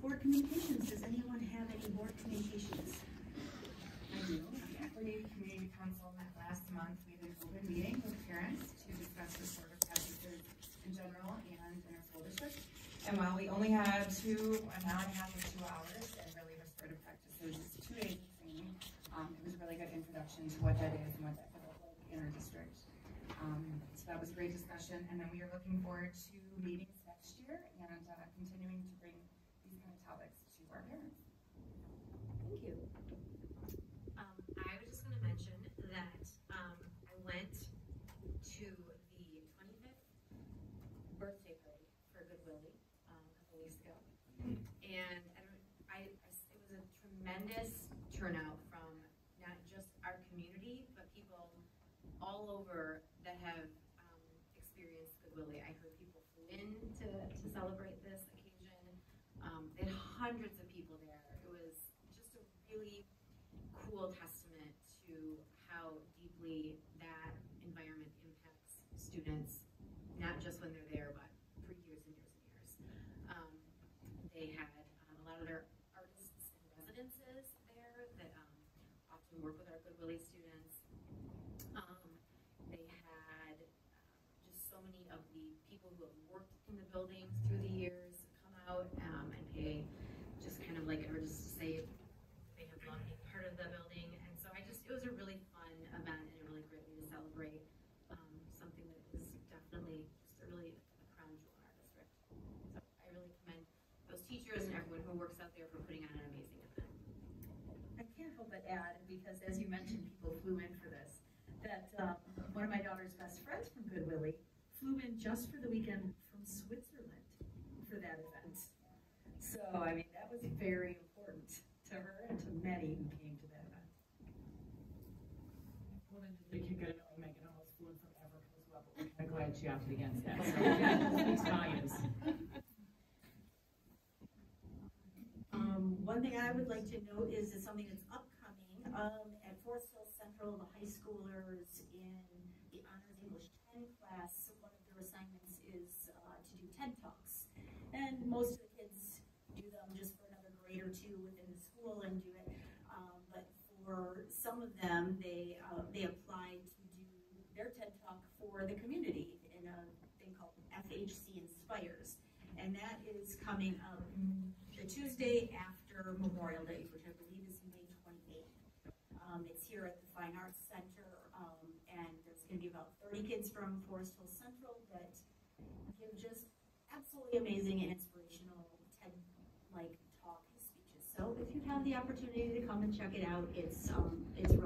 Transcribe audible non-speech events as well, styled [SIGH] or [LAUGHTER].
board communications. Does anyone have any board communications? I do. Equity Community Council met last month. We had an open meeting with parents to discuss the sort of practices in general and in our school district. And while we only had two, an hour and a half or two hours, and really restorative practices two days of training, um, it was a really good introduction to what that is and what that could look like in our district. Um, so that was a great discussion, and then we are looking forward to meetings next year and, uh, continuing to bring these kind of topics to our parents. Thank you. Um, I was just gonna mention that, um, I went to the twenty-fifth birthday party for Goodwillie, um, a couple weeks ago. And I don't, I, it was a tremendous turnout from not just our community, but people all over that have, um, experienced Goodwillie. I heard people flew in to, to celebrate this occasion. Um, they had hundreds of people there. It was just a really cool testament to how deeply that environment impacts students, not just when they're there, but for years and years and years. Um, they had um, a lot of their artists and residences there that um, often work with our Goodwillie students. Um, they had um, just so many of the people who have worked in the buildings through the years come out um, and pay just kind of like, or just say they have loved being part of the building. And so I just, it was a really fun event and a really great way to celebrate um, something that is definitely just a really a crown jewel in our district. So I really commend those teachers and everyone who works out there for putting on an amazing event. I can't help but add, because as you mentioned, people flew in for this, that um, one of my daughter's best friends from Goodwillie flew in just for the weekend from Switzerland for that event. So, I mean, that was very important to her and to many who came to that event. Well, then did the kid get Megan almost flew in from Africa as well, but we're kind of glad she opted against that. [LAUGHS] So that I would like to note is, is something that's upcoming, um, at Forest Hill Central, the high schoolers in the Honors English ten class, one of their assignments is, uh, to do TED Talks. And most of the kids do them just for another grade or two within the school and do it. Um, but for some of them, they, uh, they apply to do their TED Talk for the community in a thing called FHC Inspires. And that is coming up the Tuesday after Memorial Day, which I believe is May twenty-eighth. Um, it's here at the Fine Arts Center, um, and there's gonna be about thirty kids from Forest Hill Central that give just absolutely amazing and inspirational TED-like talk speeches. So if you have the opportunity to come and check it out, it's, um, it's